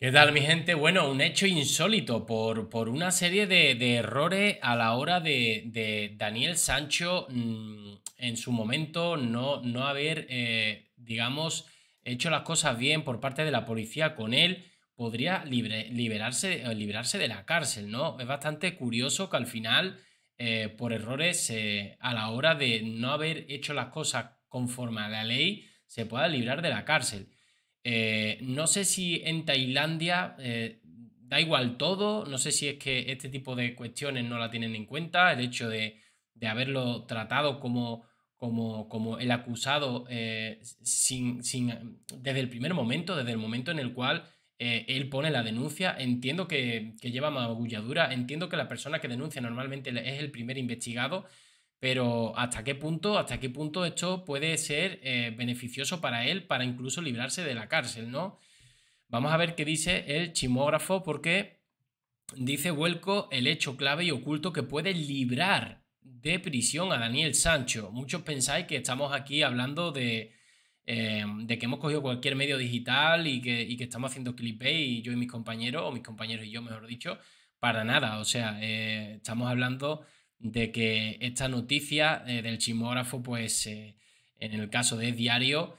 ¿Qué tal, mi gente? Bueno, un hecho insólito por, por una serie de, de errores a la hora de, de Daniel Sancho mm, en su momento no, no haber, eh, digamos, hecho las cosas bien por parte de la policía con él, podría libre- liberarse, eh, librarse de la cárcel, ¿no? Es bastante curioso que al final, eh, por errores a la hora de no haber hecho las cosas conforme a la ley, se pueda librar de la cárcel. Eh, no sé si en Tailandia eh, da igual todo, no sé si es que este tipo de cuestiones no la tienen en cuenta, el hecho de, de haberlo tratado como, como, como el acusado eh, sin, sin- desde el primer momento, desde el momento en el cual él pone la denuncia. Entiendo que, que lleva magulladura, entiendo que la persona que denuncia normalmente es el primer investigado pero ¿hasta qué punto, hasta qué punto esto puede ser eh, beneficioso para él para incluso librarse de la cárcel, ¿no? Vamos a ver qué dice el chismógrafo porque dice Vuelco el hecho clave y oculto que puede librar de prisión a Daniel Sancho. Muchos pensáis que estamos aquí hablando de, eh, de que hemos cogido cualquier medio digital y que, y que estamos haciendo clickbait y yo y mis compañeros, o mis compañeros y yo, mejor dicho, para nada. O sea, eh, estamos hablando de que esta noticia eh, del chismógrafo, pues eh, en el caso de Diario,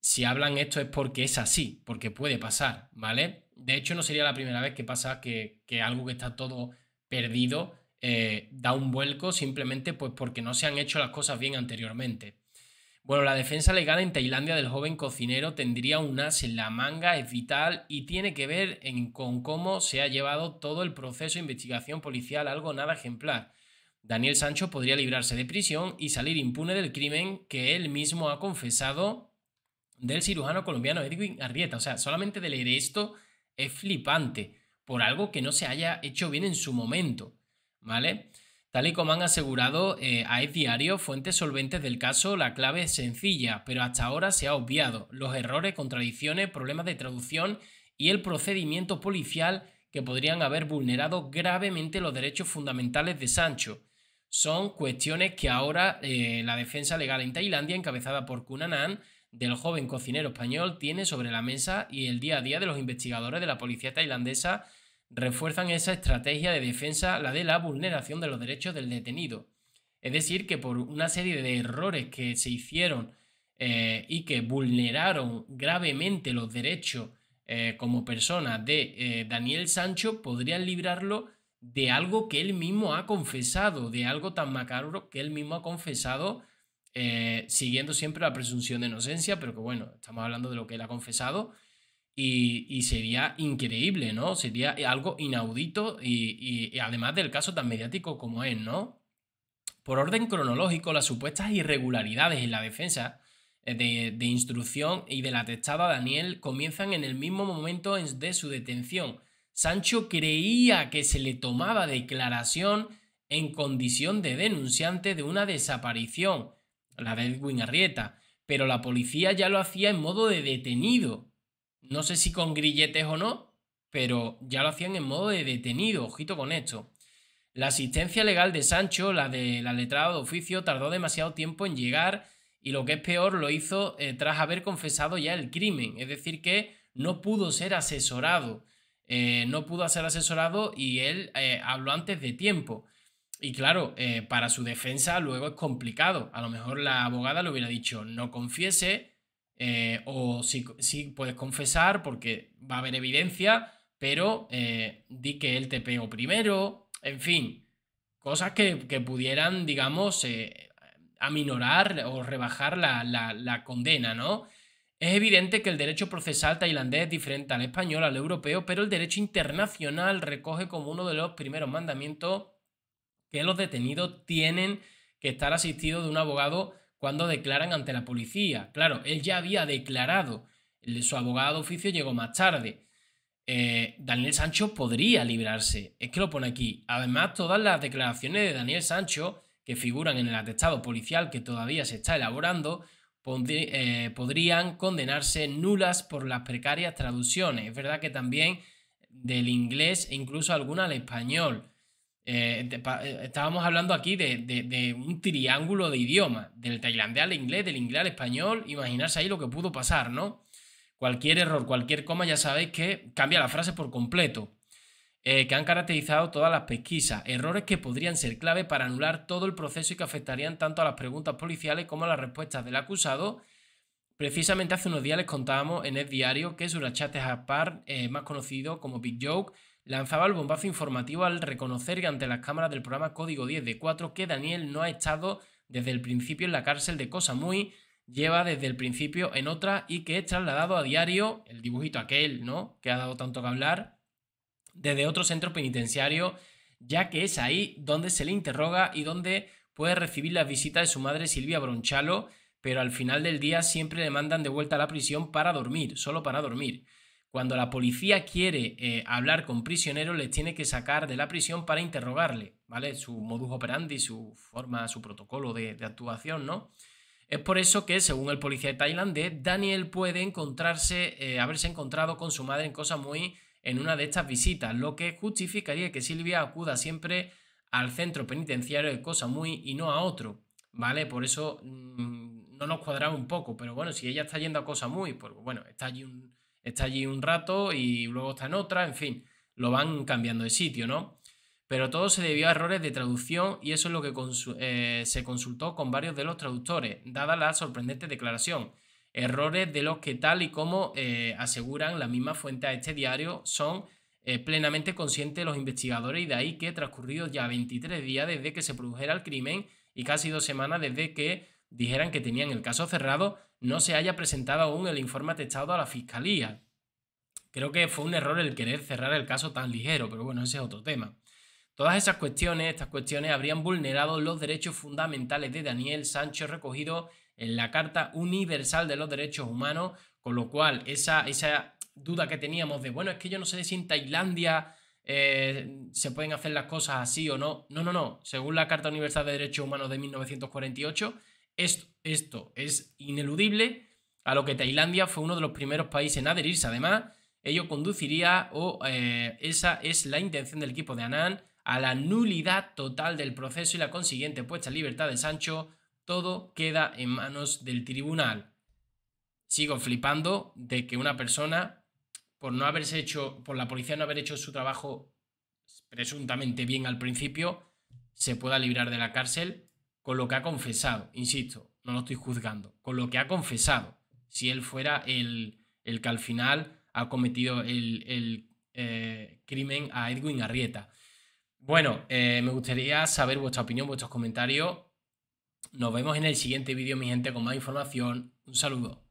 si hablan esto es porque es así, porque puede pasar, ¿vale? De hecho, no sería la primera vez que pasa que, que algo que está todo perdido eh, da un vuelco simplemente pues porque no se han hecho las cosas bien anteriormente. Bueno, la defensa legal en Tailandia del joven cocinero tendría un as en la manga, es vital y tiene que ver en- con cómo se ha llevado todo el proceso de investigación policial, algo nada ejemplar. Daniel Sancho podría librarse de prisión y salir impune del crimen que él mismo ha confesado del cirujano colombiano Edwin Arrieta. O sea, solamente de leer esto es flipante por algo que no se haya hecho bien en su momento, ¿vale? Tal y como han asegurado eh, a Es Diario, fuentes solventes del caso, la clave es sencilla, pero hasta ahora se ha obviado los errores, contradicciones, problemas de traducción y el procedimiento policial que podrían haber vulnerado gravemente los derechos fundamentales de Sancho. Son cuestiones que ahora eh, la defensa legal en Tailandia, encabezada por Kunanan, del joven cocinero español, tiene sobre la mesa y el día a día de los investigadores de la policía tailandesa refuerzan esa estrategia de defensa, la de la vulneración de los derechos del detenido. Es decir, que por una serie de errores que se hicieron eh, y que vulneraron gravemente los derechos eh, como persona de Daniel Sancho, podrían librarlo de algo que él mismo ha confesado, de algo tan macabro que él mismo ha confesado, eh, siguiendo siempre la presunción de inocencia, pero que bueno, estamos hablando de lo que él ha confesado y, y sería increíble, ¿no? Sería algo inaudito y, y- además del caso tan mediático como es, ¿no? Por orden cronológico, las supuestas irregularidades en la defensa eh, de, de instrucción y del atestado a Daniel comienzan en el mismo momento en- de su detención. Sancho creía que se le tomaba declaración en condición de denunciante de una desaparición, la de Edwin Arrieta, pero la policía ya lo hacía en modo de detenido. No sé si con grilletes o no, pero ya lo hacían en modo de detenido, ojito con esto. La asistencia legal de Sancho, la de la letrada de oficio, tardó demasiado tiempo en llegar y lo que es peor lo hizo eh, tras haber confesado ya el crimen, es decir, que no pudo ser asesorado, eh, no pudo ser asesorado y él eh, habló antes de tiempo. Y claro, eh, para su defensa luego es complicado. A lo mejor la abogada le hubiera dicho no confiese o sí, puedes confesar porque va a haber evidencia, pero di que él te pegó primero, en fin, cosas que, que pudieran, digamos, aminorar o rebajar la- la condena, ¿no? Es evidente que el derecho procesal tailandés es diferente al español, al europeo, pero el derecho internacional recoge como uno de los primeros mandamientos que los detenidos tienen que estar asistidos de un abogado cuando declaran ante la policía. Claro, él ya había declarado, su abogado de oficio llegó más tarde. Eh, Daniel Sancho podría librarse. Es que lo pone aquí. Además, todas las declaraciones de Daniel Sancho, que figuran en el atestado policial que todavía se está elaborando, eh, podrían condenarse nulas por las precarias traducciones. Es verdad que también del inglés e incluso alguna al español. Eh, eh, estábamos hablando aquí de, de- un triángulo de idioma, del tailandés al inglés, del inglés al español. Imaginarse ahí lo que pudo pasar, ¿no? Cualquier error, cualquier coma, ya sabéis que cambia la frase por completo. Eh, que han caracterizado todas las pesquisas. Errores que podrían ser clave para anular todo el proceso y que afectarían tanto a las preguntas policiales como a las respuestas del acusado. Precisamente hace unos días les contábamos en el diario que Surachate Jaspar, eh, más conocido como Big Joke, lanzaba el bombazo informativo al reconocer que ante las cámaras del programa Código 10 de 4 que Daniel no ha estado desde el principio en la cárcel de Cosa Muy, lleva desde el principio en otra y que es trasladado a diario, el dibujito aquel, ¿no? Que ha dado tanto que hablar, desde otro centro penitenciario, ya que es ahí donde se le interroga y donde puede recibir las visitas de su madre Silvia Bronchalo, pero al final del día siempre le mandan de vuelta a la prisión para dormir, solo para dormir. Cuando la policía quiere eh, hablar con prisioneros, les tiene que sacar de la prisión para interrogarle, ¿vale? Su modus operandi, su forma, su protocolo de, actuación, ¿no? Es por eso que, según el policía tailandés, Daniel puede encontrarse, eh, haberse encontrado con su madre en cosa muy en una de estas visitas, lo que justificaría que Silvia acuda siempre al centro penitenciario de Cosa Muy y no a otro, ¿vale? Por eso mm, no nos cuadramos un poco, pero bueno, si ella está yendo a Cosa Muy, pues bueno, está allí un, está allí un rato y luego está en otra, en fin, lo van cambiando de sitio, ¿no? Pero todo se debió a errores de traducción y eso es lo que eh, se consultó con varios de los traductores, dada la sorprendente declaración. Errores de los que tal y como eh, aseguran la misma fuente a este diario son eh, plenamente conscientes los investigadores y de ahí que transcurridos ya 23 días desde que se produjera el crimen y casi dos semanas desde que dijeran que tenían el caso cerrado, no se haya presentado aún el informe atestado a la fiscalía. Creo que fue un error el querer cerrar el caso tan ligero, pero bueno, ese es otro tema. Todas esas cuestiones, estas cuestiones habrían vulnerado los derechos fundamentales de Daniel Sancho recogido en la Carta Universal de los Derechos Humanos, con lo cual esa, esa duda que teníamos de, bueno, es que yo no sé si en Tailandia eh, se pueden hacer las cosas así o no. No, no, no. Según la Carta Universal de Derechos Humanos de 1948, esto, esto es ineludible, a lo que Tailandia fue uno de los primeros países en adherirse. Además, ello conduciría, o eh, esa es la intención del equipo de Anand, a la nulidad total del proceso y la consiguiente puesta en libertad de Sancho. Todo queda en manos del tribunal. Sigo flipando de que una persona, por no haberse hecho, por la policía no haber hecho su trabajo presuntamente bien al principio, se pueda librar de la cárcel con lo que ha confesado, insisto, no lo estoy juzgando, con lo que ha confesado, si él fuera el, el que al final ha cometido el, eh, crimen a Edwin Arrieta. Bueno, eh, me gustaría saber vuestra opinión, vuestros comentarios. Nos vemos en el siguiente vídeo, mi gente, con más información. Un saludo.